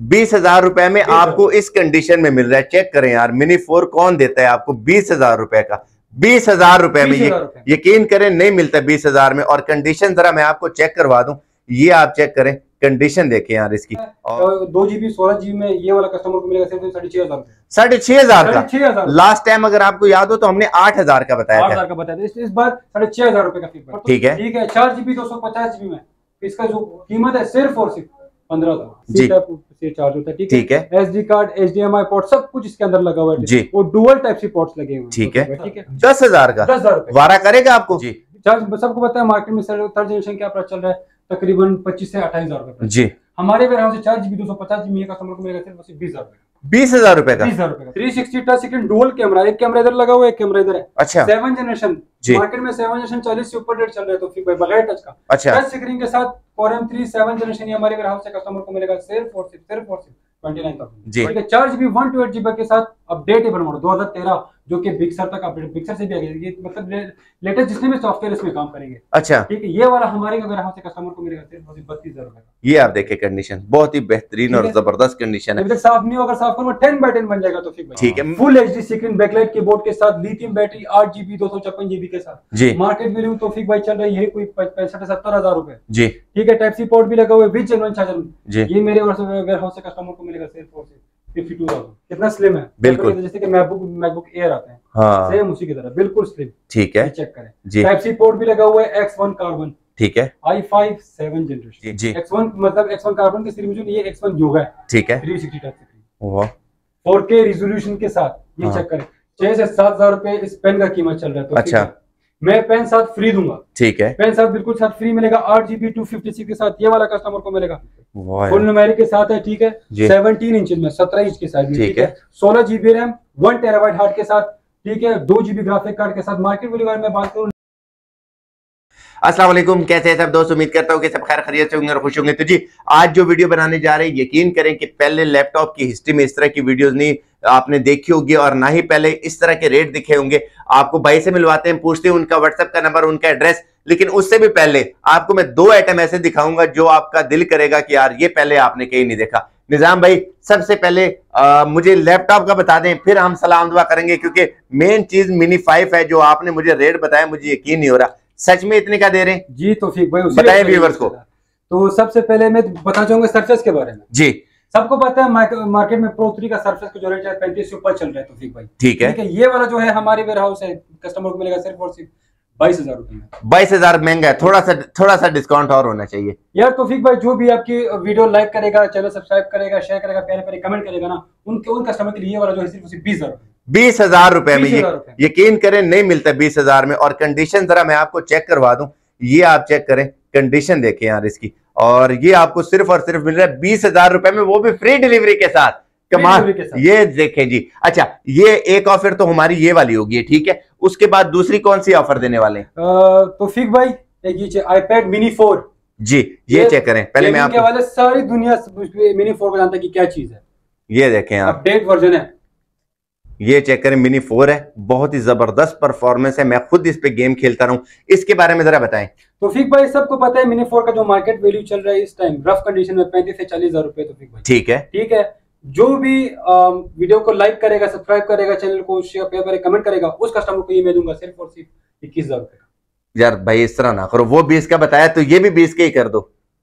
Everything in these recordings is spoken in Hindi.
बीस हज़ार रुपए में आपको इस कंडीशन में मिल रहा है। चेक करें यार मिनी फोर कौन देता है आपको बीस हज़ार रुपए का? बीस हज़ार रुपए में ये यकीन करें नहीं मिलता बीस हज़ार में। और कंडीशन जरा मैं आपको चेक करवा दूँ। ये आप चेक करें। कंडीशन देखें यार इसकी। और दो जीबी सोलह जीबी में ये वाला कस्टमर को मिलेगा साढ़े छह हज़ार साढ़े छह हज़ार का? लास्ट टाइम अगर आपको याद हो तो हमने आठ हज़ार का बताया का था। इस, इस बार साढ़े छह हज़ार रुपए का ठीक है। ठीक है चार जीबी दो सौ पचास जीबी में। इसका जो कीमत है सिर्फ़ और सिर्फ़ पंद्रह जी। चार्ज होता है ठीक ठीक है। S D card H D M I port सब कुछ इसके अंदर लगा हुआ है। जी। वो डुअल टाइप सी पोर्ट्स लगे हुए ठीक है। ठीक है दस हज़ार का? दस हज़ार वारा करेगा आपको? जी। चार्ज सबको पता है मार्केट में थर्ड जनरेशन क्या प्राइस चल रहा है तकरीबन पच्चीस से अट्ठाईस हज़ार रुपए जी। हमारे वेयर से चार जीबी दो सौ पचास जीबी कस्टमर को मिलेगा सिर्फ़ बीस हज़ार रुपए। बीस हज़ार रुपए का। Three sixty touch screen dual camera एक कैमरा इधर लगा हुआ है एक कैमरा इधर है। अच्छा। सेवन जनरेशन जी। मार्केट में सेवन जनरेशन चालीस से ऊपर रेट चल रहा है तो फिर बगैर टच का। अच्छा। टच स्क्रीन के साथ four M three seven generation हमारे ग्राहक से कस्टमर को मिलेगा सिर्फ़ और सिर्फ़ सिर्फ़ और सिर्फ़ ट्वेंटी नाइन। थाउज़ेंड चार्ज भी वन ट्वेल्व जीबी के साथ अपडेटेबल मॉडल दो हज़ार तेरह जो कि बिक्सर तक अपडेट बिक्सर से भी आ गया ये मतलब लेटेस्ट जितने भी सॉफ्टवेयर इसमें काम करेंगे। अच्छा। ठीक है ये वाला हमारे वेयर हाउस से कस्टमर को मिलेगा और बत्तीस हज़ार ये आप देखें कंडीशन बहुत ही बेहतरीन और है। ज़बरदस्त कंडीशन है। साफ़ नहीं हो अगर साफ़ करो टेन बाई टेन बन जाएगा तो फिर ठीक है। Full H D screen backlight keyboard के साथ लिथियम बैटरी आठ जीबी दो सौ छप्पन जीबी के साथ। जी। मार्केट वैल्यू तो फिक भाई चल रही है कोई पैंसठ सत्तर हज़ार रुपए। जी। ठीक है टाइप सी पोर्ट भी लगा हुआ है विद जेनुइन चार्जर जी। ये मेरे वेयर हाउस से कस्टमर को मिलेगा सिर्फ़ कितना स्लिम है? बिल्कुल। जैसे कि मैकबुक मैकबुक एयर आते हैं। हाँ। सेम उसी की तरह बिल्कुल स्लिम ठीक है। चेक करें। जी। टाइप सी पोर्ट भी लगा हुआ है एक्स वन कार्बन ठीक है। आई फाइव सेवन जनरेशन जी जी। एक्स वन मतलब एक्स वन कार्बन की सीरीज़ ये एक्स वन योगा है। ठीक है। थ्री सिक्सटी टच फोर के रिजोल्यूशन के साथ ये हाँ। चेक करें। छह से सात हज़ार रुपए इस पेन का कीमत चल रहा है तो अच्छा। मैं पेन साथ फ्री दूँगा। ठीक है। पेन साथ बिल्कुल साथ फ्री मिलेगा। आठ जीबी टू फिफ्टी सिक्स के साथ ये वाला कस्टमर को मिलेगा। फुल नुमेरिक के साथ है ठीक है? सेवनटीन इंच में सत्रह इंच के साथ ठीक है। सोलह GB RAM one terabyte hard के साथ ठीक है? दो जीबी ग्राफिक कार्ड के साथ मार्केट वाली बारे में बात करूँ अस्सलाम वालेकुम कैसे हैं सब दोस्त? उम्मीद करता हूँ कि सब खैर खैरियत से होंगे और खुश होंगे। तो जी आज जो वीडियो बनाने जा रहे हैं यकीन करें कि पहले लैपटॉप की हिस्ट्री में इस तरह की वीडियोस नहीं आपने देखी होगी और ना ही पहले इस तरह के रेट दिखे होंगे। आपको भाई से मिलवाते हैं पूछते हैं उनका व्हाट्सएप का नंबर उनका एड्रेस लेकिन उससे भी पहले आपको मैं दो आइटम ऐसे दिखाऊँगा जो आपका दिल करेगा कि यार ये पहले आपने कहीं नहीं देखा। निज़ाम भाई सबसे पहले आ, मुझे लैपटॉप का बता दें फिर हम सलाम दुआ करेंगे क्योंकि मेन चीज़ मिनी फाइव है जो आपने मुझे रेट बताया मुझे यकीन नहीं हो रहा। सच में इतने का दे रहे हैं? जी तो ठीक भाई बताएँ viewers को। तो सबसे पहले मैं बता चाहूँगा सरफेस के बारे में। जी। सबको पता है मार्केट में प्रो थ्री का सरफेस का जो रेट है पैंतीस से ऊपर चल रहा है तो ठीक भाई। ठीक है। ठीक है ये वाला जो है हमारे वेयर हाउस है कस्टमर को मिलेगा सिर्फ़ और सिर्फ़ बाईस हज़ार रुपए बाईस हज़ार महँगा है थोड़ा सा थोड़ा सा डिस्काउंट और होना चाहिए। यार तोफिक भाई जो भी आपकी वीडियो लाइक करेगा चैनल सब्सक्राइब करेगा शेयर करेगा प्यारे प्यारे कमेंट करेगा ना उनके उन कस्टमर के लिए वाला जो है सिर्फ़ सिर्फ़ बीस हज़ार रुपए। बीस हज़ार रुपए में ये यकीन करें नहीं मिलता बीस हज़ार में। और कंडीशन जरा मैं आपको चेक करवा दूँ। ये आप चेक करें कंडीशन देखें यार इसकी। और ये आपको सिर्फ़ और सिर्फ़ मिल रहा है बीस हज़ार रुपए में वो भी फ्री डिलीवरी के साथ। कमाल। ये देखें जी। अच्छा ये एक ऑफ़र तो हमारी ये वाली होगी ठीक है। उसके बाद दूसरी कौन सी ऑफ़र देने वाले अ, तौफीक भाई एक आईपैड मिनी फोर जी ये चेक करें। पहले मैं आपको वाले सारी दुनिया मिनी फोर को जानता है कि क्या चीज़ है। ये देखें आप। अपडेट वर्जन है। ये चेक करें मिनी फोर है बहुत ही ज़बरदस्त परफॉर्मेंस है मैं खुद इस पे गेम खेलता रहूँ। इसके बारे में जरा बताएँ। तौफीक भाई सबको पता है मिनी फोर का जो मार्केट वैल्यू चल रहा है इस टाइम रफ कंडीशन में पैंतीस से चालीस हज़ार रुपए तौफीक भाई। ठीक है। ठीक है? जो भी अम, वीडियो को लाइक करेगा सब्सक्राइब करेगा चैनल को शेयर करेगा कमेंट करेगा उस कस्टमर को ये मैं दूँगा सिर्फ़ और सिर्फ़ इक्कीस हज़ार रुपए का। यार भाई इस तरह ना करो। वो बीस का बताया तो ये भी बीस के ही कर दो।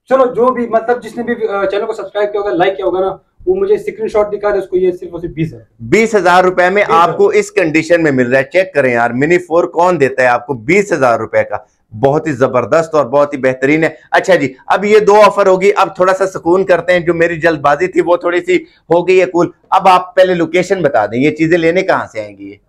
चलो जो भी मतलब जिसने भी चैनल को सब्सक्राइब किया होगा लाइक किया होगा ना वो मुझे स्क्रीनशॉट दिखा दे उसको ये सिर्फ़ और सिर्फ़ बीस हज़ार। बीस हज़ार रुपए में आपको इस कंडीशन में मिल रहा है। चेक करें यार मिनी फोर कौन देता है आपको बीस हज़ार रुपए का? बहुत ही ज़बरदस्त और बहुत ही बेहतरीन है। अच्छा जी अब ये दो ऑफ़र होगी। अब थोड़ा सा सुकून करते हैं। जो मेरी जल्दबाजी थी वो थोड़ी सी हो गई है कूल अब आप पहले लोकेशन बता दें। ये चीज़ें लेने कहाँ से आएँगी ये?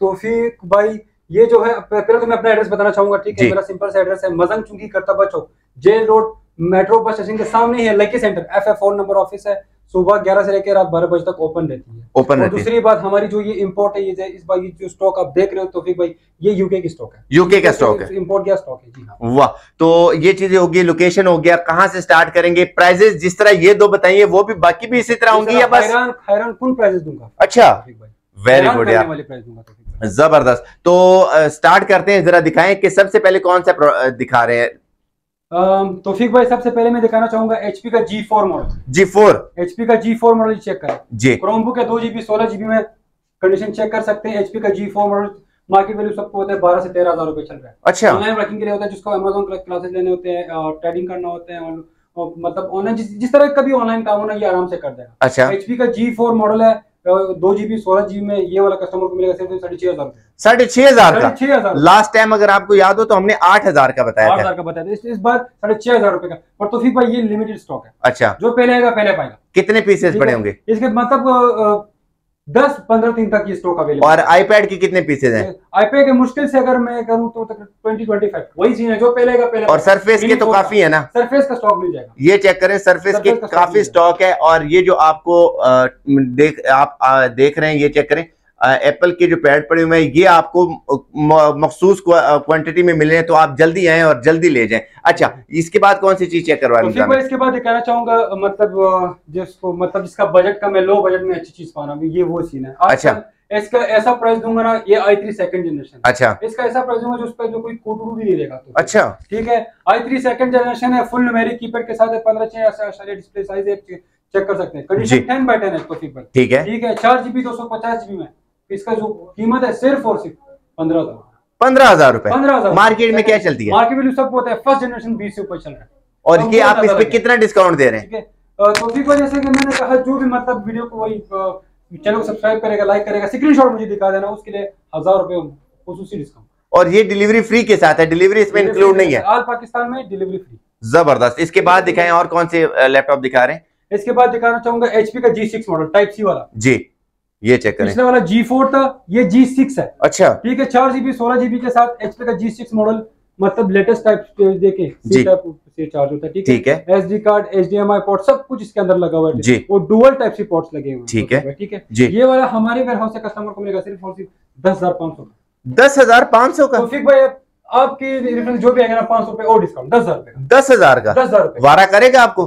तौफीक भाई ये जो है पहले तो मैं अपना एड्रेस बताना चाहूँगा ठीक है? मेरा सिंपल सा एड्रेस है मजंग चुंगी करतबा चौक jail road metro bus station के सामने ही है lucky centre F F phone number office है। सुबह ग्यारह से लेकर रात बारह बजे तक ओपन रहती है। ओपन रहती है। दूसरी बात हमारी जो ये इम्पोर्ट है ये इस बार ये जो स्टॉक आप देख रहे हो तौफीक भाई ये यूके की स्टॉक है। यूके का स्टॉक है। इम्पोर्ट का स्टॉक है जी हाँ। वाह तो ये चीज़ें होगी लोकेशन हो गया कहाँ से स्टार्ट करेंगे प्राइजेस जिस तरह ये दो बताइए वो भी बाकी भी इसी तरह होंगी या बस? हैरान कौन प्राइजेस दूँगा? अच्छा वेरी गुड यार। ज़बरदस्त। तो स्टार्ट करते हैं जरा दिखाएँ कि सबसे पहले कौन सा दिखा रहे हैं। तौफीक भाई सबसे पहले मैं दिखाना चाहूँगा एचपी का G four model G four HP का जी फोर मॉडल चेक करें। जी। क्रोमबुक है दो जीबी सोलह जीबी में कंडीशन चेक कर सकते हैं। एचपी का G four model market value सबको होता है बारह से तेरह हज़ार रुपए चल रहा है। अच्छा। ऑनलाइन वर्किंग के लिए होता है जिसको अमेजोन क्लासेस लेने होते हैं और ट्रेडिंग करना होता है और, मतलब ऑनलाइन जिस, जिस तरह का भी ऑनलाइन काम होना ये आराम से कर देगा। अच्छा। एचपी का जी फोर मॉडल है दो जीबी सोलह जीबी में ये वाला कस्टमर को मिलेगा सिर्फ़ साढ़े छह हज़ार साढ़े छह हज़ार का? छह हज़ार लास्ट टाइम अगर आपको याद हो तो हमने आठ हज़ार का बताया आठ था। हज़ार का बताया था। इस, इस बार साढ़े छह हज़ार रुपए का। पर तो फिर भाई ये लिमिटेड स्टॉक है। अच्छा। जो पहले आएगा पहले पाएगा। कितने पीसेस पड़े होंगे? इसके मतलब दस पंद्रह दिन तक ये स्टॉक अवेलेबल और आईपैड के कितने पीसेज हैं? आईपैड के मुश्किल से अगर मैं करूँ तो ट्वेंटी ट्वेंटी फाइव वही चीज़ है जो पहले का पहले और सरफेस के तो काफ़ी है ना। सरफेस का स्टॉक मिल जाएगा। ये चेक करें सरफेस के काफ़ी स्टॉक है और ये जो आपको देख आप देख रहे हैं ये चेक करें। एप्पल के जो पैड पड़े हुए हैं ये आपको मखसूस क्वांटिटी में मिले हैं तो आप जल्दी आए और जल्दी ले जाएँ। अच्छा इसके बाद कौन सी चीज़ चेक तो करवानी मैं इसके बाद कहना चाहूँगा मतलब जिसको मतलब जिसका बजट कम है लो बजट में अच्छी चीज़ पाना ये वो सीन है। अच्छा। इसका ऐसा प्राइस दूँगा ना ये आई थ्री सेकंड जनरेशन अच्छा। इसका ऐसा प्राइस दूँगा जो उस पर जो कोई कोटू भी नहीं देगा तो। अच्छा। ठीक है? आई थ्री सेकंड जनरेशन है फुल न्यूमेरिक कीपैड के साथ है पंद्रह छह डिस्प्ले साइज़ है चेक कर सकते हैं। कंडीशन टेन बाई टेन है तो ठीक है। ठीक है? चार जीबी दो सौ पचास जीबी में। इसका जो कीमत है सिर्फ़ और सिर्फ़ पंद्रह हज़ार। पंद्रह हज़ार रुपए। पंद्रह हज़ार। मार्केट में क्या चलती है? मार्केट वैल्यू सब होता है फ़र्स्ट जनरेशन बीस से ऊपर चल रहा है। और तो ये आप इस पे कितना डिस्काउंट दे रहे हैं? ठीक है। तो उसी वजह से कि मैंने कहा जो भी मतलब वीडियो को वही चैनल को सब्सक्राइब करेगा लाइक करेगा स्क्रीनशॉट मुझे दिखा देना उसके लिए हज़ार रुपए खसूसी डिस्काउंट और ये डिलीवरी फ्री के साथ है डिलीवरी इसमें इंक्लूड नहीं है। ऑल पाकिस्तान में डिलीवरी फ्री ज़बरदस्त। इसके बाद दिखाएँ और कौन से लैपटॉप दिखा रहे हैं? इसके बाद दिखाना चाहूँगा एचपी का G six model type C वाला। जी। ये चेक करें। पिछले वाला जी फोर था ये जी सिक्स है। अच्छा। ठीक है चार जीबी सोलह जीबी के साथ एचपी का जी सिक्स मॉडल मतलब लेटेस्ट टाइप देखे। सी टाइप से चार्ज होता है ठीक है? S D card H D M I port सब कुछ इसके अंदर लगा हुआ है। जी। वो डुअल टाइप सी पोर्ट्स लगे हुए हैं। ठीक है। ठीक है? जी। ये वाला हमारे वेयर हाउस कस्टमर को मिलेगा सिर्फ़ और सिर्फ़ दस हज़ार पाँच सौ दस हज़ार पाँच सौ का? तो भाई आपकी रेफरेंस जो भी आएगा ना पाँच सौ रुपए और डिस्काउंट दस हज़ार रुपए दस हज़ार का? दस हज़ार वारा करेगा आपको?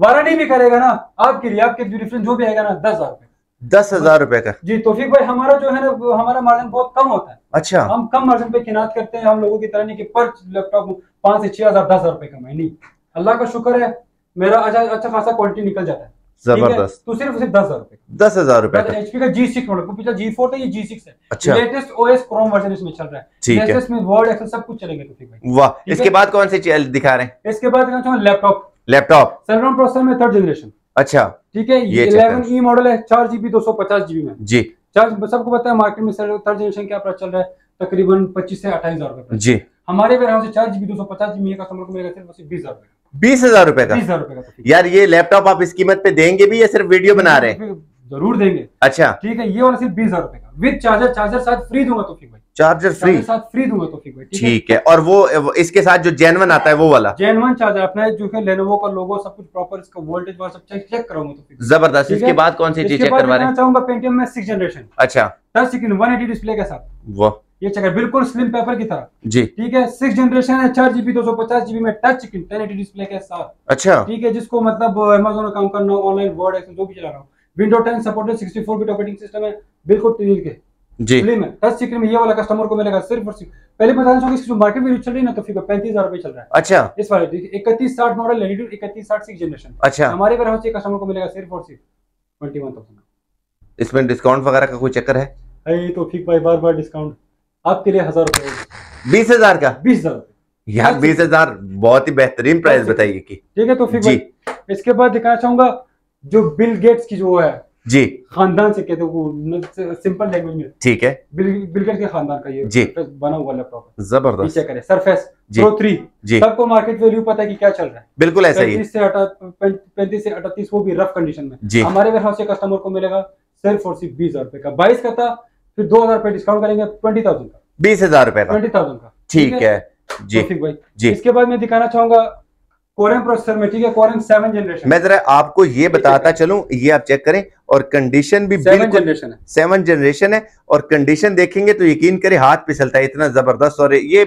वारा नहीं भी करेगा ना आपके लिए आपके रेफरेंस जो भी आएगा ना दस हज़ार रुपए दस हज़ार रुपए का। जी तोफिक भाई हमारा जो है ना हमारा मार्जिन बहुत कम होता है। अच्छा। हम कम मार्जिन पे किनात करते हैं हम लोगों की तरह नहीं कि पर लैपटॉप पाँच से छह हज़ार दस हज़ार रुपए कमाए नहीं। अल्लाह का शुक्र है मेरा अच्छा अच्छा खासा क्वालिटी निकल जाता है। ज़बरदस्त। तो सिर्फ़ सिर्फ़ दस हज़ार रुपए दस हज़ार रुपए का। एचपी का जी सिक्स मॉडल पिछला जी फोर था ये जी सिक्स है। अच्छा। लेटेस्ट ओएस क्रोम वर्जन इसमें चल रहा है। ठीक है। लेटेस्ट वर्ड एक्सेल सब कुछ चलेंगे तो भाई। वाह इसके बाद कौन से दिखा रहे हैं? इसके बाद लैपटॉप लैपटॉप सेवन प्रोसेसर में थर्ड जनरेशन अच्छा। ठीक है ये इलेवन ई मॉडल है चार जीबी दो सौ पचास जीबी में। जी। चार सबको पता है मार्केट में थर्ड जनरेशन क्या प्राइस चल रहा है? तकरीबन पच्चीस से अट्ठाईस हज़ार रुपए जी। हमारे वेयर हाउस चार जीबी दो सौ पचास जीबी कस्टमर को मिलेगा सिर्फ़ बीस हज़ार रुपए बीस हज़ार रुपए का? बीस हज़ार रुपए का तो यार ये लैपटॉप आप इस कीमत पे देंगे भी या सिर्फ़ वीडियो बना रहे हैं? ज़रूर देंगे। अच्छा। ठीक ठीक है ये वाला सिर्फ़ बीस हज़ार रुपए का। विद चार्जर चार्जर साथ फ्री दूँगा तो भाई। चार्जर फ्री साथ फ्री दूँगा तो ठीक है? ठीक है और वो इसके साथ जो जेनवन आता है वो वाला। जेनवन चार्जर अपना जो है लेनोवो का लोगो सब कुछ प्रॉपर इसका वोल्टेज वाला सब चेक चेक कराऊँगा तो फिर ज़बरदस्त इसके बाद कौन सी चीज़ चेक करवा रहे हैं? चाहूँगा पेंटियम में सिक्स जनरेशन अच्छा। Touch screen one eighty display के साथ। वाह ये चेक बिल्कुल स्लिम पेपर की तरह। जी। ठीक है? सिक्स जनरेशन है चार जीबी दो सौ पचास जीबी में touch screen ten eighty display के साथ। अच्छा। ठीक है? जिसको मतलब अमेजोन काम करना ऑनलाइन वर्ड एक्सेल जो भी चला रहा हूँ। Window 10 supported 64 bit operating system है बिल्कुल के। जी। है। टच स्क्रीन में ये वाला कस्टमर को मिलेगा सिर्फ़ और सिर्फ़। पहले बताना चाहूँगा इसकी जो मार्केट वैल्यू चल रही है ना तो फिर पैंतीस हज़ार रुपए चल रहा है। अच्छा। इस वाले इकतीस साठ मॉडल इकतीस साठ सिक्स जनरेशन अच्छा। हमारे से कस्टमर को मिलेगा सिर्फ़ और सिर्फ़ ट्वेंटी वन थाउज़ेंड इसमें डिस्काउंट वगैरह का कोई चक्कर है? अरे तो ठीक भाई बार बार डिस्काउंट आपके लिए हज़ार रुपए। बीस हज़ार का? बीस हज़ार यार बीस हज़ार बहुत ही बेहतरीन प्राइस बताइए की। ठीक है तो फिर इसके बाद दिखाना चाहूँगा जो बिल गेट्स की जो है जी। खानदान से कहते हैं सिंपल लैंग्वेज में। ठीक है। बिल बिल के खानदान का ये जी। बना हुआ लैपटॉप ज़बरदस्त। करे। सरफेस जी। प्रो थ्री जी। सबको मार्केट वैल्यू पता है कि क्या चल रहा है। बिल्कुल ऐसा ही। से पैंतीस से अड़तीस वो भी रफ कंडीशन में। जी। हमारे वेयर हाउस से कस्टमर को मिलेगा सिर्फ़ और सिर्फ़ बीस हज़ार रुपए का। बाईस का था फिर दो हज़ार रुपए डिस्काउंट करेंगे ट्वेंटी थाउज़ेंड का। बीस हज़ार रुपए का। ट्वेंटी थाउज़ेंड का। ठीक है? जी। भाई जी। इसके बाद मैं दिखाना चाहूँगा कोरम प्रोसेसर में ठीक है? कोरम सेवन जनरेशन मैं जरा आपको ये बताता चलूँ ये आप चेक करें और कंडीशन भी सेवन जनरेशन है। सेवन जनरेशन है और कंडीशन देखेंगे तो यकीन करें हाथ फिसलता है इतना ज़बरदस्त और ये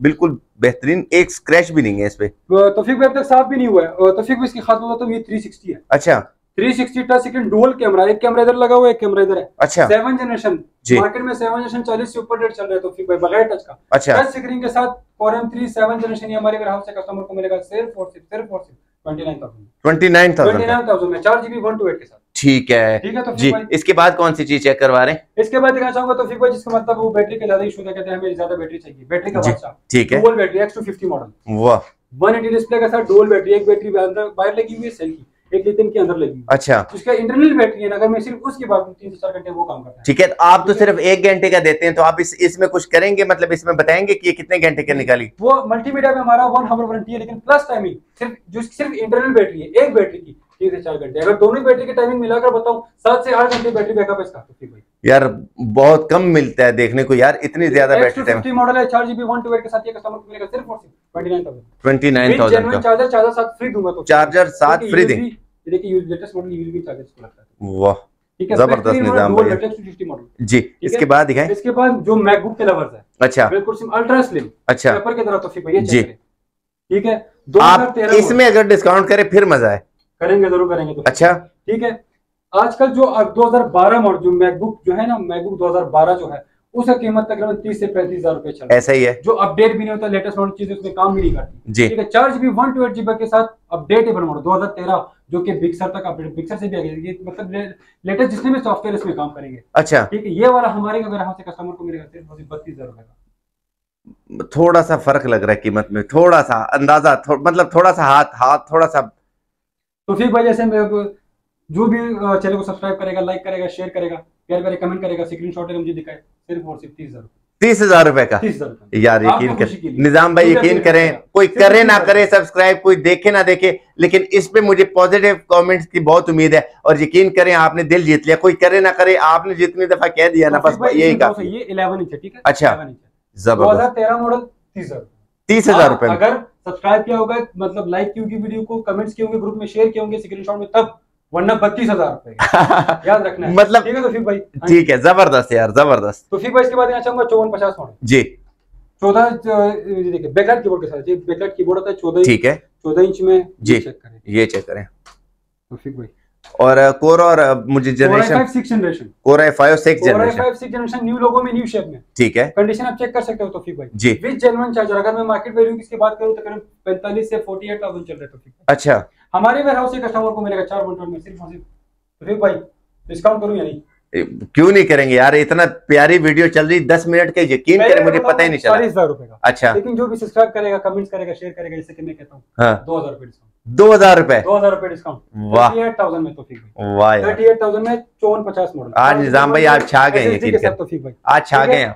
बिल्कुल बेहतरीन एक स्क्रैच भी नहीं है इस पे। तो फिर भाई तक साफ़ भी नहीं हुआ है तो फिर भाई इसकी खास बोला तो ये थ्री सिक्सटी है। अच्छा। 360 टच स्क्रीन डुअल कैमरा एक कैमरा इधर लगा हुआ है एक कैमरा इधर है। अच्छा। सेवन जनरेशन मार्केट में सेवन जनरेशन चालीस से ऊपर रेट चल रहा है तो फिर बगैर टच का। अच्छा। टच स्क्रीन के साथ four M three seven generation ये हमारे हाउस से कस्टमर को मिलेगा सिर्फ़ और सिर्फ़ सिर्फ़ और सिर्फ़ ट्वेंटी नाइन थाउज़ेंड में चार जीबी वन टू एट के साथ। ठीक है। ठीक है तो जी इसके बाद कौन सी चीज़ चेक करवा रहे हैं? इसके बाद दिखाना चाहूँगा तो फिर भाई जिसका मतलब वो बैटरी का ज़्यादा इशू था कहते हैं हमें ज़्यादा बैटरी चाहिए। बैटरी का बादशाह ठीक है। Dual battery X two fifty model वाह। वन एटी डिस्प्ले के साथ डुअल बैटरी एक बैटरी बाहर लगी हुई है सेल की एक लिथियम के अंदर लगी अच्छा। उसका इंटरनल बैटरी है अगर मैं सिर्फ़ उसके बाद तीन से चार घंटे वो काम करता है। ठीक है तो आप तो सिर्फ़ एक घंटे का देते हैं तो आप इस इसमें कुछ करेंगे? मतलब इसमें बताएँगे की ये कितने घंटे का निकाली? वो मल्टीमीडिया में हमारा वन हावर वारंटी है लेकिन प्लस टाइमिंग सिर्फ़ जो सिर्फ़ इंटरनल बैटरी है एक बैटरी की तीन से चार घंटे। अगर दोनों बैटरी की टाइमिंग मिलाकर बताऊँ सात से आठ घंटे बैटरी बैकअप है इसका भाई। यार बहुत कम मिलता है देखने को यार इतनी ज़्यादा बैटरी टाइम मॉडल है चार जीबी वन टू के साथ ये कस्टमर को मिलेगा सिर्फ़ और सिर्फ़ twenty nine thousand charger charger साथ फ्री दूँगा तो। चार्जर साथ फ्री दें ये देखिए यूज़ लेटेस्ट मॉडल चार्जर लगता है। वाह ज़बरदस्त निज़ाम भैया। dual latest 250 मॉडल जी इसके बाद दिखाएँ। इसके बाद जो मैकबुक के लवर्स है। अच्छा। बिल्कुल सिम अल्ट्रा स्लिम अच्छा। पेपर की तरह तो जी। ठीक है? आप 2013 इसमें अगर डिस्काउंट करें फिर मज़ा है करेंगे ज़रूर करेंगे। तो अच्छा। ठीक है? आजकल जो अब 2012 मॉडल जो मैकबुक जो है ना मैकबुक 2012 जो है उसका कीमत तकरीबन 30 से 35 हज़ार रुपए चल ऐसा ही है। जो अपडेट भी नहीं होता लेटेस्ट मॉडल चीज़ें उसमें काम भी नहीं करती। जी। ठीक है? चार GB one two eight GB के साथ अपडेटेबल मॉडल 2013 जो कि बिक्सर तक अपडेट बिक्सर से भी आगे मतलब लेटेस्ट जितने भी सॉफ्टवेयर इसमें काम करेंगे। अच्छा। ठीक है? ये वाला हमारे अगर यहाँ से कस्टमर को मिलेगा सिर्फ़ बत्तीस हज़ार रुपए का। थोड़ा सा फ़र्क लग रहा है कीमत में थोड़ा सा अंदाज़ा थो, मतलब थोड़ा सा हाथ हाथ थोड़ा सा तो फिर भाई जैसे जो भी चैनल को सब्सक्राइब करेगा लाइक करेगा शेयर करेगा प्यार प्यारे कमेंट करेगा स्क्रीन शॉट मुझे दिखाए सिर्फ़ और सिर्फ़ तीस हज़ार तीस हज़ार रुपए का? यार यकीन कर के। निज़ाम भाई यकीन करें कोई करे ना करे सब्सक्राइब कोई देखे ना देखे लेकिन इस पे मुझे पॉजिटिव कमेंट्स की बहुत उम्मीद है और यकीन करें आपने दिल जीत लिया। कोई करे ना करे आपने जितनी दफ़ा कह दिया ना तो बस यही ये इलेवन इंच है ठीक है? अच्छा। 11 दो ज़बरदस्त। हज़ार तेरह मॉडल तीस हज़ार। तीस हज़ार रुपए अगर सब्सक्राइब किया होगा मतलब लाइक की होगी वीडियो को कमेंट्स किए होंगे ग्रुप में शेयर किए होंगे स्क्रीनशॉट में तब वरना बत्तीस हज़ार रुपए। याद रखना है। मतलब ठीक है तो भाई हाँ, ठीक है ज़बरदस्त यार ज़बरदस्त। तो फिर भाई इसके बाद यहाँ चाहूँगा चौवन पचास मॉडल जी। चौदह देखिए बैकलाइट कीबोर्ड के साथ ये बैकलाइट कीबोर्ड होता है चौदह ठीक है। चौदह इंच में जी। चेक करें। ये चेक करें। तो भाई और कोर और मुझे generation i5 six generation core i five six generation i5 six generation new logo में न्यू शेप में। ठीक है। कंडीशन आप चेक कर सकते हो तो भाई। जी। विद जेन्युइन चार्जर अगर मैं मार्केट वैल्यू की बात करूँ तो करीब पैंतालीस से फोर्टी एट थाउज़ेंड चल रहे तो फिर अच्छा। हमारे वेयर हाउस कस्टमर को मिलेगा चार बंटल में सिर्फ़ और सिर्फ़। तो भाई डिस्काउंट करूँ या नहीं? क्यों नहीं करेंगे यार? इतना प्यारी वीडियो चल रही दस मिनट के यकीन करें मुझे पता ही नहीं चला। चालीस हज़ार रुपए का। अच्छा। लेकिन जो भी सब्सक्राइब करेगा कमेंट्स करेगा शेयर करेगा जैसे कि मैं कहता हूँ हाँ। दो हज़ार रुपए दो हज़ार रुपए। दो हज़ार रुपए डिस्काउंट वाह। थाउज़ेंड में तो वाह थर्टी एट थाउज़ेंड में चौवन पचास मॉडल आज निज़ाम भाई आप छा गए तो भाई। आज छा गए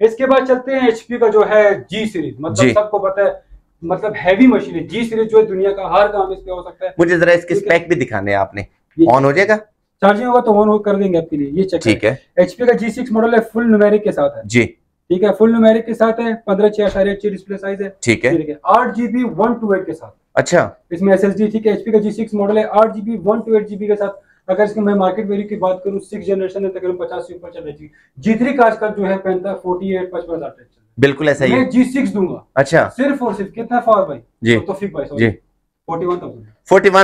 इसके बाद चलते हैं एचपी का जो है जी सीरीज़ मतलब सबको पता है मतलब हैवी मशीन है। जी सीरीज़ जो है दुनिया का हर काम इस पे हो सकता है। मुझे जरा इसके स्पेक भी दिखाने हैं आपने। ऑन हो जाएगा? चार्जिंग होगा तो ऑन हो कर देंगे आपके लिए। ये चेक ठीक है। एचपी का जी सिक्स मॉडल है फुल न्यूमेरिक के साथ है। जी। ठीक है फुल न्यूमेरिक के साथ है पंद्रह छह इंच डिस्प्ले साइज़ है। ठीक है। आठ जीबी वन टू एट के साथ। अच्छा। इसमें एस एस डी ठीक है एचपी का जी सिक्स मॉडल है आठ GB one two eight GB के साथ। अगर इसके मैं मार्केट वैल्यू की बात करूँ सिक्स जनरेशन है तकरीबन पचास से ऊपर चल रही जी थ्री का आजकल जो है पहनता है फोर्टी एट पचपन हज़ार बिल्कुल ऐसा ही मैं जी सिक्स दूँगा। अच्छा। सिर्फ़ और सिर्फ़ कितना फॉर भाई? जी। तो फिर भाई जी। फोर्टी वन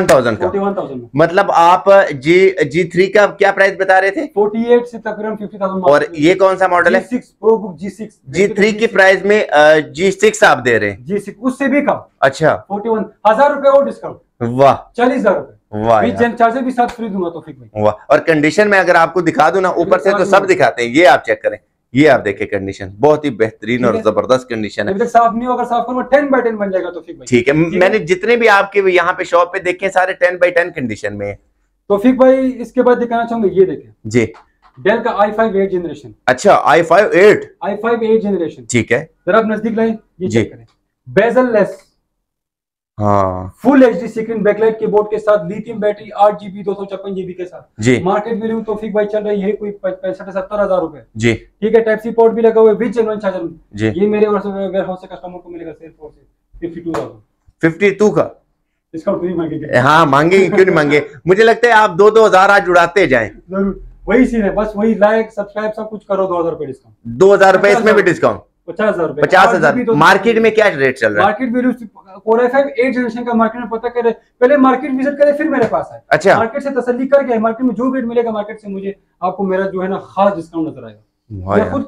थाउज़ेंड का। फोर्टी वन थाउज़ेंड मतलब आप जी जी थ्री का क्या प्राइस बता रहे थे? फोर्टी एट से तकरीबन फिफ्टी थाउज़ेंड और ये कौन सा मॉडल है? Six pro book G six G three की प्राइस में जी सिक्स आप दे रहे हैं। जी सिक्स उससे भी कम। अच्छा। फोर्टी वन हज़ार रुपए और डिस्काउंट वाह। चालीस हज़ार रुपए। वाह चार्जर भी साथ फ्री दूँगा तो वाह। और कंडीशन में अगर आपको दिखा दू ना ऊपर से तो सब दिखाते हैं। ये आप चेक करें। ये आप देखें कंडीशन बहुत ही बेहतरीन और ज़बरदस्त कंडीशन है। साफ़ नहीं हो अगर साफ़ करो टेन बाई टेन बन जाएगा तो फिर ठीक है मैंने जितने भी आपके यहाँ पे शॉप पे देखे सारे टेन बाई टेन कंडीशन में है। तो फिर भाई इसके बाद दिखाना चाहूँगा ये देखें। जी। डेल का आई फाइव एट जनरेशन अच्छा I five eight I five eight generation ठीक है। जरा आप नज़दीक लाए ये जी। चेक करें। बेजल लेस हाँ। Full H D screen backlight keyboard के साथ लिथियम बैटरी आठ जीबी दो सौ छप्पन जीबी के साथ। जी। मार्केट वैल्यू तो फिर भाई चल रही है कोई पैंसठ से सत्तर हज़ार रुपए। जी। ठीक है टाइप सी पोर्ट भी लगा हुआ है विद जेनुइन चार्जर जी। ये मेरे वेयर हाउस से कस्टमर को मिलेगा सिर्फ़ और सिर्फ़ fifty two thousand fifty two का डिस्काउंट हाँ मांगेंगे क्यों नहीं मांगे? मुझे लगता है आप दो दो हज़ार आज उड़ाते जाए। ज़रूर। वही सीन है बस वही लाइक सब्सक्राइब सब कुछ करो दो हज़ार रुपए डिस्काउंट दो हज़ार रुपए इसमें भी डिस्काउंट पचास हज़ार पचास हज़ार। मार्केट में क्या रेट चल रहा है? Market value core eight generation का मार्केट में पता करे। पहले मार्केट विज़िट करे फिर मेरे पास आए। अच्छा। मार्केट से तसल्ली करके मार्केट में जो रेट मिलेगा मार्केट से मुझे आपको मेरा जो है ना खास डिस्काउंट नज़र आएगा। मैं खुद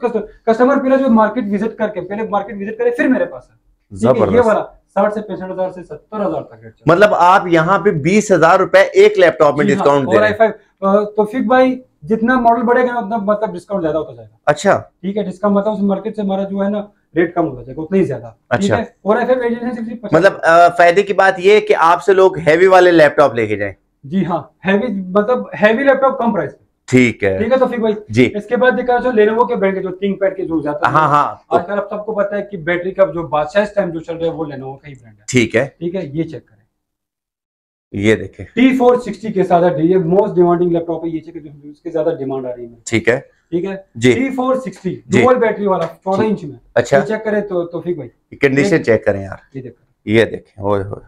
कस्टमर पहले जो मार्केट विज़िट करके पहले मार्केट विज़िट करे फिर मेरे पास ये वाला साठ से पैंसठ हज़ार से सत्तर हज़ार तक मतलब आप यहाँ पे बीस हज़ार रुपए एक लैपटॉप में डिस्काउंट दे रहे हैं। तो फिर भाई जितना मॉडल बढ़ेगा ना उतना मतलब डिस्काउंट ज़्यादा होता जाएगा। अच्छा। ठीक है डिस्काउंट मतलब उस मार्केट से हमारा जो है ना रेट कम होता जाएगा उतना ही ज़्यादा। अच्छा। है? और i5 एजेंसी मतलब फ़ायदे की बात ये है कि आपसे लोग हैवी वाले लैपटॉप लेके जाए। जी हाँ हैवी मतलब हैवी लैपटॉप कम प्राइस ठीक है। ठीक है तो फिर भाई जी। इसके बाद दिखा जो लेनोवो के ब्रांड के जो थिंक पैड के जो ज़्यादा हाँ। हाँ तो आजकल आप सबको पता है कि बैटरी का जो बादशाह इस टाइम जो चल रहा है वो लेनोवो का ही ब्रांड है। ठीक है। ठीक है ये चेक करें। ये देखें। टी फोर सिक्सटी के साथ ये मोस्ट डिमांडिंग लैपटॉप है ये उसके ज़्यादा डिमांड आ रही है ठीक है। ठीक है? जी। T four sixty. Dual battery वाला चौदह इंच में। अच्छा। चेक करें तो तो फिर भाई। कंडीशन चेक करें यार। ये देखो। ये देखें ओए होए।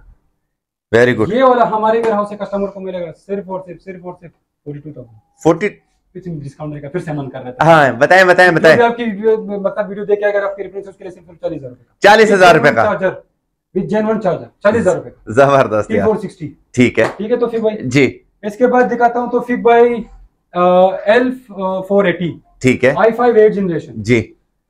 वेरी गुड ये वाला हमारे वेयर हाउस कस्टमर को मिलेगा सिर्फ़ और सिर्फ़ सिर्फ़ और सिर्फ़ forty two thousand forty discount फिर से मन कर रहा था हाँ बताएँ बताएँ बताएँ। आपकी मतलब वीडियो देख के अगर आपकी रेफरेंस उसके लिए सिर्फ़ चालीस हज़ार चालीस हज़ार रुपए का। चार्जर विद जेनवन चार्जर चालीस हज़ार रुपए ज़बरदस्त फोर सिक्सटी ठीक है। ठीक है तो फिर भाई? जी। इसके बाद दिखाता हूँ तो फिर भाई एल फोर एटी ठीक है। आई फाइव एट जनरेशन जी।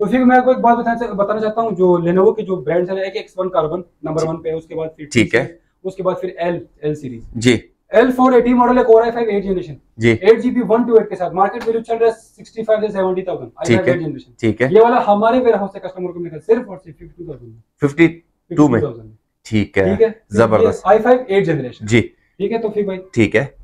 तो फिर मैं आपको एक बात बताना बताना चाहता हूँ जो लेनोवो के जो ब्रांड्स हैं एक X one carbon number one पे उसके बाद फिर ठीक है। उसके बाद फिर एल एल सीरीज़ जी। एल फोर एटी मॉडल है core i five eight generation ji. Eight GB one two eight के साथ। मार्केट वैल्यू चल रहा है सिक्सटी फाइव से seventy thousand i five eight generation ठीक है। ये वाला हमारे वेयर हाउस से कस्टमर को मिलेगा सिर्फ़ और सिर्फ़ फिफ्टी थाउज़ेंड फिफ्टी टू में। ठीक है। ज़बरदस्त। आई फाइव एट जनरेशन जी। ठीक है तो फिर भाई। ठीक है।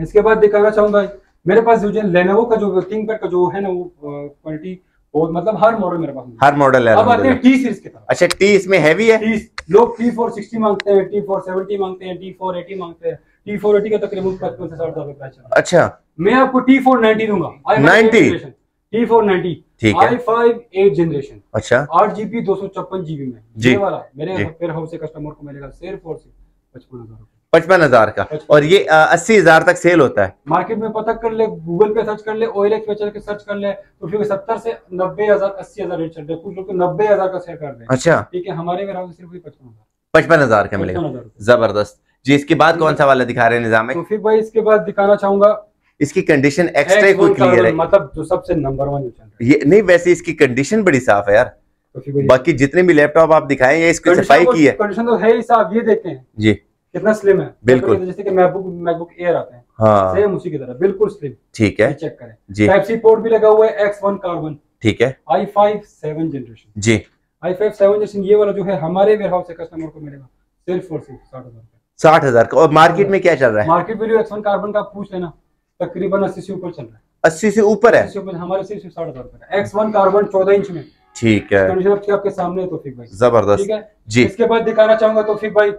इसके बाद दिखाना चाहूँगा मेरे पास जो लेनोवो का जो थिंक का जो है ना वो क्वालिटी वो मतलब हर मॉडल मेरे पास हर मॉडल है अब आते हैं टी सीरीज़ की तरफ़ अच्छा टी इसमें हैवी है? टी लोग टी फोर सिक्सटी मांगते हैं टी फोर सेवेंटी मांगते हैं टी फोर एटी मांगते हैं। टी फोर एटी का तकरीबन पचपन से साठ हज़ार रुपए प्राइस अच्छा। मैं आपको टी फोर नाइनटी दूँगा। 90? T four ninety? ठीक है। फाइव एट जनरेशन अच्छा। आठ जीबी दो सौ छप्पन जीबी में। जी। वाला मेरे। हाउस से कस्टमर को मिलेगा सिर्फ़ और सिर्फ़ पचपन हज़ार पचपन हज़ार का। और ये अस्सी हज़ार तक सेल होता है। मार्केट में पता कर ले गूगल पे सर्च कर ले ओएल एक्स पे के सर्च कर ले तो फिर सत्तर से नब्बे हज़ार अस्सी हज़ार रेट चल रहे कुछ लोग तो नब्बे हज़ार का शेयर कर रहे अच्छा। ठीक है हमारे हाउस सिर्फ़ पचपन हज़ार। पचपन हज़ार का मिलेगा। ज़बरदस्त। जी इसके बाद कौन सा वाला दिखा रहे हैं निज़ाम में तो फिर भाई इसके बाद दिखाना चाहूँगा इसकी कंडीशन एक्स्ट्रा X1 कोई क्लियर है। मतलब जो सबसे नंबर वन जो है। ये नहीं वैसे इसकी कंडीशन बड़ी साफ़ है यार। तो बाकी जितने भी लैपटॉप आप दिखाए ये इसकी सफ़ाई तो- की है। condition तो है ही साहब ये देखते हैं जी। कितना स्लिम है। बिल्कुल। जैसे कि मैकबुक मैकबुक एयर आते हैं। हाँ। सेम उसी की तरह बिल्कुल स्लिम ठीक है। चेक करें। जी। टाइप सी पोर्ट भी लगा हुआ है एक्स वन कार्बन ठीक है। आई फाइव सेवन जनरेशन जी। आई फाइव सेवन जनरेशन ये वाला जो है हमारे वेयर हाउस से कस्टमर को मिलेगा। सिर्फ़ और सिर्फ़ साठ हज़ार साठ हज़ार का। और मार्केट में क्या चल रहा है? Market value X one carbon का पूछ लेना। तकरीबन अस्सी से ऊपर चल रहा है। अस्सी से ऊपर है? हमारे सिर्फ़ साठ हज़ार रुपए एक्स वन कार्बन चौदह इंच में। ठीक है। कंडीशन आपके आपके सामने है तो फिर भाई। ज़बरदस्त। ठीक है? जी। इसके बाद दिखाना चाहूँगा तो फिर भाई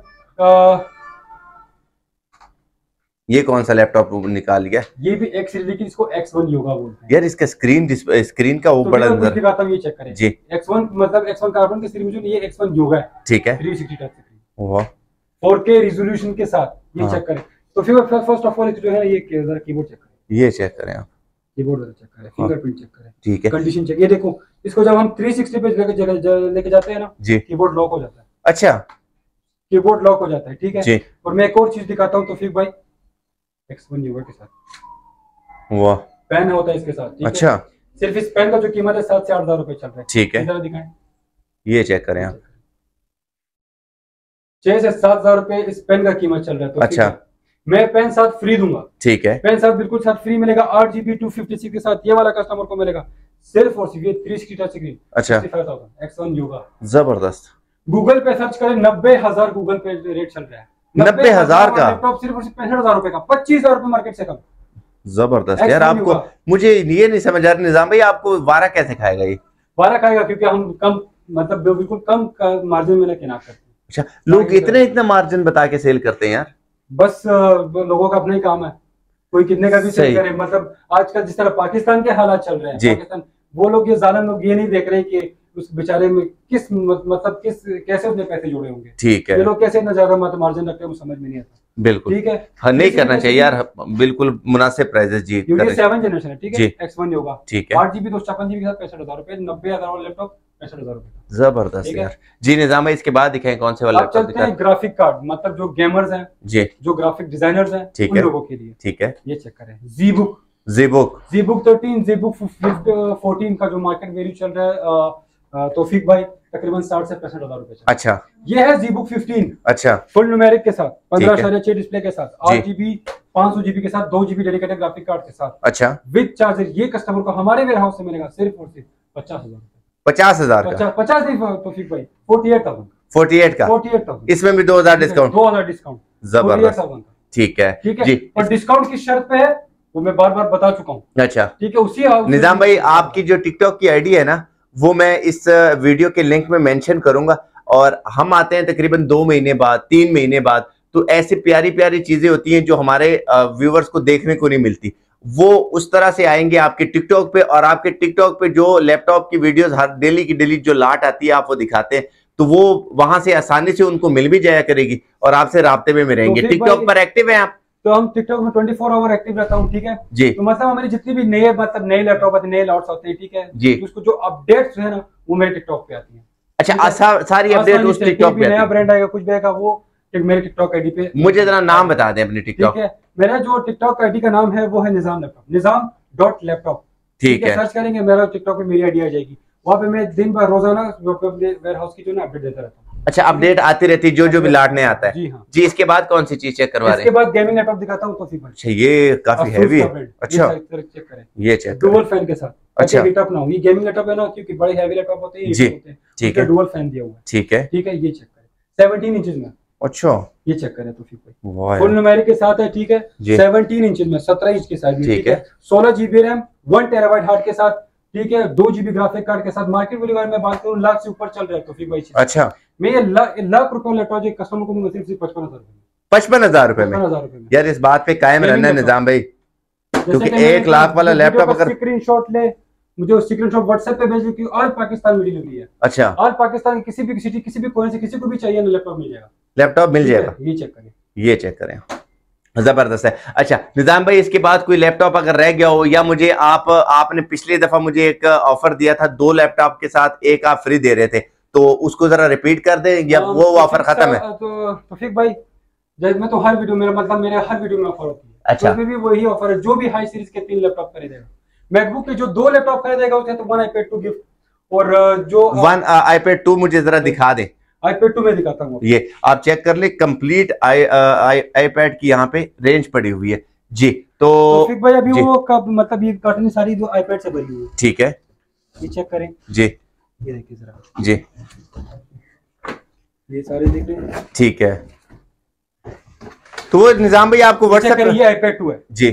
ये कौन सा लैपटॉप निकाल गया? ये भी एक्स सीरीज़ की जिसको एक्स वन योगा बोलते हैं। यार इसका स्क्रीन स्क्रीन का वो तो बड़ा अंदर दिखाता हूँ ये चेक करें। जी। एक्स वन मतलब एक्स वन कार्बन के सीरीज़ में जो ये एक्स वन योगा है। ठीक है। थ्री सिक्सटी टच स्क्रीन वाह। फोर के रिजोल्यूशन के साथ ये हाँ। चेक करें। तो फिर फ़र्स्ट ऑफ़ ऑल जो है ये जरा कीबोर्ड चेक करें। ये चेक करें आप कीबोर्ड जरा चेक करें हाँ। फिंगरप्रिंट चेक करें। ठीक है। कंडीशन चेक ये देखो इसको जब हम 360 पे लेके लेके जाते हैं ना कीबोर्ड लॉक हो जाता है। अच्छा। कीबोर्ड लॉक हो जाता है ठीक है? और मैं एक और चीज़ दिखाता हूँ तो भाई के साथ। वाह। पेन होता है इसके साथ अच्छा। सिर्फ़ इस पेन का जो कीमत है सात से आठ हज़ार रुपए चल रहा है। ठीक है। दिखाएँ। ये चेक करें आप छह से सात हज़ार रुपए इस पेन का कीमत चल रहा है तो अच्छा। मैं पेन साथ फ्री दूँगा। ठीक है। पेन साथ बिल्कुल साथ फ्री मिलेगा। आठ जीबी टू फिफ्टी सिक्स के साथ ये वाला कस्टमर को मिलेगा। सिर्फ़ और सिर्फ़ ये थ्री सिक्सटी टच स्क्रीन अच्छा। एक्स वन योगा ज़बरदस्त। गूगल पे सर्च करें नब्बे हज़ार गूगल पे रेट चल रहा है। 90,000 का? लैपटॉप सिर्फ़ और सिर्फ़ पैंसठ हज़ार रुपए का। पच्चीस हज़ार रुपए मार्केट से कम। ज़बरदस्त। यार आपको मुझे ये नहीं समझ आ रहा निज़ाम भाई आपको वारा कैसे खाएगा ये? बारह खाएगा क्योंकि हम कम मतलब बिल्कुल कम मार्जिन में लेके ना करते अच्छा लोग इतने इतना मार्जिन बता के सेल करते हैं यार। बस लोगों का अपना ही काम है। कोई कितने का भी सही। करे मतलब आजकल जिस तरह पाकिस्तान के हालात चल रहे हैं पाकिस्तान वो लोग ये जालिम लोग ये नहीं देख रहे कि उस बेचारे में किस मतलब किस कैसे उसने पैसे जोड़े होंगे? ठीक है। ये लोग कैसे इतना ज़्यादा मतलब मार्जिन रखते हैं समझ में नहीं आता। बिल्कुल। ठीक है? हाँ नहीं करना चाहिए यार बिल्कुल मुनासिब प्राइजेस जी सेवन जनरेशन है। ठीक है? एक्स वन होगा। ठीक है। आठ जीबी दो छप्पन जीबी के साथ पैंसठ हज़ार रुपए नब्बे हज़ार लैपटॉप ज़बरदस्त यार। जी निज़ाम इसके बाद दिखाएँ कौन से वाला चलते हैं ग्राफिक कार्ड मतलब जो गेमर्स हैं जी। जो ग्राफिक डिजाइनर्स हैं ठीक उन है। लोगों के लिए। ठीक है। ये चेक करें। G book G book G book thirteen G book fourteen का जो मार्केट वैल्यू चल रहा है अ, अ, भाई तकरीबन साठ से पैंसठ हज़ार रुपए अच्छा। ये है जी बुक फिफ्टीन अच्छा। फुल न्यूमेरिक के साथ पंद्रह। साढ़े छह डिस्प्ले के साथ आठ जीबी पाँच सौ जीबी के साथ दो जीबी डेडिकेटेड ग्राफिक कार्ड के साथ। अच्छा। विद चार्जर ये कस्टमर को हमारे वेयर हाउस से मिलेगा सिर्फ़ और सिर्फ़ पचास हज़ार। पचास हज़ार का। पचास पचास नहीं भाई forty eight thousand forty eight का। फोर्टी एट थाउज़ेंड इसमें भी दो हज़ार डिस्काउंट दो हज़ार डिस्काउंट ज़बरदस्त। ठीक है। ठीक है? जी। और डिस्काउंट की शर्त पे है? वो मैं बार बार बता चुका हूँ। अच्छा। ठीक है उसी निज़ाम भाई आपकी जो टिकटॉक की आईडी है ना वो मैं इस वीडियो के लिंक में मेंशन करूँगा। और हम आते हैं तकरीबन दो महीने बाद तीन महीने बाद तो ऐसी प्यारी प्यारी चीज़ें होती हैं जो हमारे व्यूवर्स को देखने को नहीं मिलती। वो उस तरह से आएँगे आपके टिकटॉक पे और आपके टिकटॉक पे जो लैपटॉप की वीडियोस हर डेली की डेली जो लाट आती है आप वो दिखाते हैं। तो वो वहाँ से आसानी से उनको मिल भी जाया करेगी और आपसे राब्ते में, में रहेंगे। फिर टिकटॉक पर एक्टिव है आप? तो हम टिकटॉक में ट्वेंटी फोर आवर एक्टिव रहता हूँ ठीक है? जी। तो मतलब हमारे जितने भी नए मतलब नए लैपटॉप आते हैं नए लॉट्स आते हैं ठीक है? जी। उसको जो अपडेट्स है ना वो मेरे टिकटॉक पे आती है। अच्छा है। आसा- सारी अपडेट उस टिकटॉक पे नया ब्रांड आएगा कुछ भी आएगा वो एक मेरे टिकटॉक आईडी पे। मुझे जरा नाम बता दें अपनी ठीक टिकटॉक। है मेरा जो टिकटॉक आईडी का नाम है वो है Nizam laptop Nizam dot laptop ठीक है सर्च करेंगे मेरा टिकटॉक पे मेरी आईडी आ जाएगी। वहाँ पे मैं दिन भर रोज़ाना वेयर हाउस की जो ना अपडेट देता रहता हूँ। अच्छा अपडेट आती रहती है जो जो भी लाटने आता है। जी हाँ। जी इसके बाद कौन सी चीज़ चेक करवा रहे हैं? इसके बाद गेमिंग लैपटॉप दिखाता हूँ तो फिर अच्छा ये काफ़ी हैवी है अच्छा। चेक करें। ये चेक डुअल फ़ैन के साथ। अच्छा। अच्छा। लैपटॉप ना हो। ये गेमिंग लैपटॉप है ना क्योंकि बड़े हैवी लैपटॉप होते हैं जी, ठीक है। डुअल फ़ैन दिया हुआ है। ठीक है। ठीक है ये चेक करें। 17 इंचेस में। अच्छा। ये चेक करें तो फिर फुल के साथ है ठीक है? 17 इंच में 17 इंच के साथ ठीक ठीक है? 16 जीबी रैम 1 टेराबाइट हार्ड के साथ ठीक है? 2 जीबी ग्राफिक कार्ड के साथ मार्केट वैल्यू अगर मैं बात करूँ लाख से ऊपर चल रहा है तो भाई अच्छा। मैं ये लाख रुपए लैपटॉप एक कस्टमर को सिर्फ़ सिर्फ़ पचपन हज़ार रुपए पचपन हज़ार रुपए में? पचपन हज़ार रुपए में। यार इस बात पे कायम रहना है निज़ाम भाई क्योंकि एक लाख वाला लैपटॉप अगर स्क्रीन शॉट ले मुझे स्क्रीन शॉट व्हाट्सएप पे भेज क्योंकि ऑल पाकिस्तान में डिलीवरी है। अच्छा। ऑल पाकिस्तान किसी भी सिटी किसी भी कोने से किसी को भी चाहिए ना लैपटॉप मिल जाएगा। लैपटॉप मिल जाएगा। ये चेक करें। ये चेक करें। ज़बरदस्त है। अच्छा निज़ाम भाई इसके बाद कोई लैपटॉप अगर रह गया हो या मुझे आप आपने पिछली दफ़ा मुझे एक ऑफ़र दिया था दो लैपटॉप के साथ एक आप फ्री दे रहे थे तो उसको जरा रिपीट कर दें या वो ऑफ़र खत्म है? तो तौफीक भाई जब मैं तो हर वीडियो मेरा मतलब मेरे हर वीडियो में ऑफ़र होती है। अच्छा। तो भी वही ऑफ़र है जो भी हाई सीरीज़ के तीन लैपटॉप खरीदेगा। मैकबुक के जो दो लैपटॉप खरीदेगा उसके तो वन आईपैड टू गिफ्ट और जो वन आईपैड टू मुझे जरा दिखा दें। आईपैड टू में दिखाता हूँ। ये आप चेक कर ले कंप्लीट आई आईपैड की यहाँ पे रेंज पड़ी हुई है। जी तो तौफीक भाई अभी। वो कब मतलब ये कार्टन सारी जो आईपैड से भरी हुई है। ठीक है। ये चेक करें। जी। ये देखिए जरा। जी। ये सारे देख रहे हैं ठीक है। तो वो निज़ाम भाई आपको व्हाट्सएप ये आईपैड टू है। जी।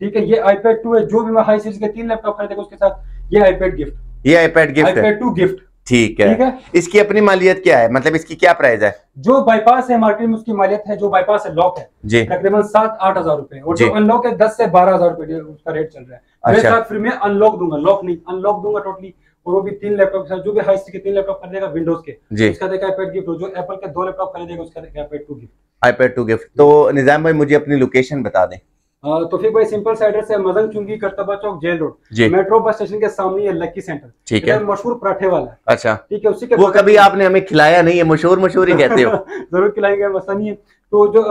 ठीक है ये आईपैड टू है जो भी मैं हाई सीरीज़ के तीन लैपटॉप खरीदेगा उसके साथ ये आईपैड गिफ्ट ये आईपैड गिफ्ट है। आईपैड टू गिफ्ट ठीक ठीक है? है इसकी अपनी मालियत क्या है? मतलब इसकी क्या प्राइस है? जो बाईपास है मार्केट में उसकी मालियत है जो बाईपास है लॉक है। जी। तकरीबन सात आठ हज़ार रुपए। और जो अनलॉक है दस से बारह हज़ार रुपए उसका रेट चल रहा है। अच्छा। साथ फिर मैं अनलॉक दूँगा लॉक नहीं अनलॉक दूँगा टोटली और वो भी तीन लैपटॉप के साथ जो भी हाई के तीन लैपटॉप खरीदेगा विंडोज़ के। उसका देगा आईपैड गिफ्ट जो एप्पल के दो लैपटॉप खरीदेगा उसका देगा iPad to gift iPad to gift तो निज़ाम भाई मुझे अपनी लोकेशन बता दें। तो फिर भाई सिंपल से मदन चुंगी करतबा चौक jail road. Metro bus station के सामने है लक्की सेंटर ठीक है। मशहूर पराठे वाला अच्छा। ठीक है उसी के वो कभी आपने हमें खिलाया नहीं है मशहूर मशहूर ही कहते हो। ज़रूर खिलाएँगे मसला नहीं है। तो जो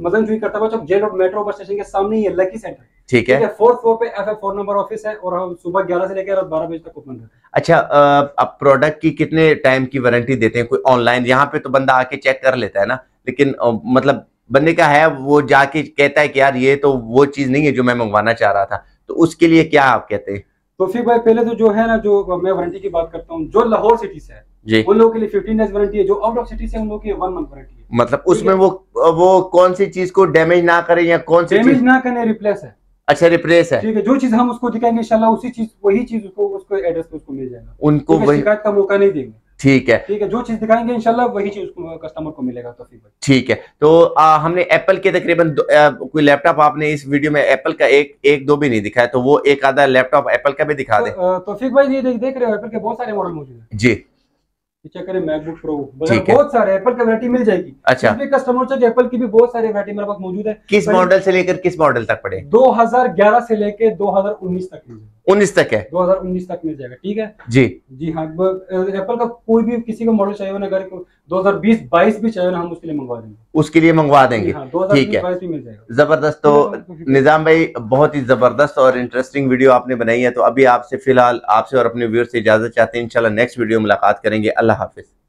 मदन चुंगी करतबा चौक jail road metro bus station के सामने ही है लक्की सेंटर ठीक है। है फोर्थ फ्लोर पे एफ़ एफ़ फोर नंबर ऑफ़िस है और हम सुबह ग्यारह से लेकर रात बारह बजे तक ओपन हैं। अच्छा अब प्रोडक्ट की कितने टाइम की वारंटी देते हैं? कोई ऑनलाइन यहाँ पे तो बंदा आके चेक कर लेता है ना। लेकिन मतलब बंदे का है वो जाके कहता है कि यार ये तो वो चीज़ नहीं है जो मैं मंगवाना चाह रहा था। तो उसके लिए क्या आप कहते हैं? तो फिर भाई पहले तो जो है ना जो मैं वारंटी की बात करता हूँ जो लाहौर सिटी से है जी। उन लोगों के लिए फिफ्टीन डेज़ वारंटी है जो आउट ऑफ़ सिटी से उन लोगों की वन मंथ वारंटी है। मतलब उसमें वो वो कौन सी चीज़ को डैमेज ना करे या कौन सी डैमेज ना करने रिप्लेस है। अच्छा रिप्लेस है। ठीक है जो चीज़ हम उसको दिखाएँगे इंशाल्लाह उसी चीज़ वही चीज़ उसको उसको एड्रेस पे उसको मिल जाएगा। उनको वही शिकायत का मौका नहीं देंगे। ठीक है। ठीक है जो चीज़ दिखाएँगे इंशाल्लाह वही चीज़ कस्टमर को मिलेगा तो ठीक है तो आ, हमने एप्पल के तकरीबन कोई लैपटॉप आपने इस वीडियो में एप्पल का एक एक दो भी नहीं दिखाया तो वो एक आधा लैपटॉप एप्पल का भी दिखा दे तो, दे। तो फिर भाई ये देख देख रहे हो एप्पल के बहुत सारे मॉडल मौजूद है। जी। चेक करें मैकबुक प्रो बहुत सारे एप्पल की वैरायटी मिल जाएगी। अच्छा। कस्टमर चाहिए एप्पल की भी बहुत सारी वैरायटी मेरे पास मौजूद है। किस मॉडल से लेकर किस मॉडल तक पड़े 2011 से लेके 2019 तक उन्नीस तक है? 2019 तक मिल जाएगा ठीक है? जी। जी हाँ एप्पल का कोई भी किसी का मॉडल चाहिए ना अगर 2020 22 भी चाहिए ना हम उसके लिए मंगवा देंगे। उसके लिए मंगवा देंगे। हाँ, ठीक है। 2020 22 भी मिल जाएगा। ज़बरदस्त तो निज़ाम भाई बहुत ही ज़बरदस्त और इंटरेस्टिंग वीडियो आपने बनाई है तो अभी आपसे फ़िलहाल आपसे और अपने व्यूअर से इजाज़त चाहते हैं। इंशाल्लाह नेक्स्ट वीडियो मुलाकात करेंगे। अल्लाह हाफिज।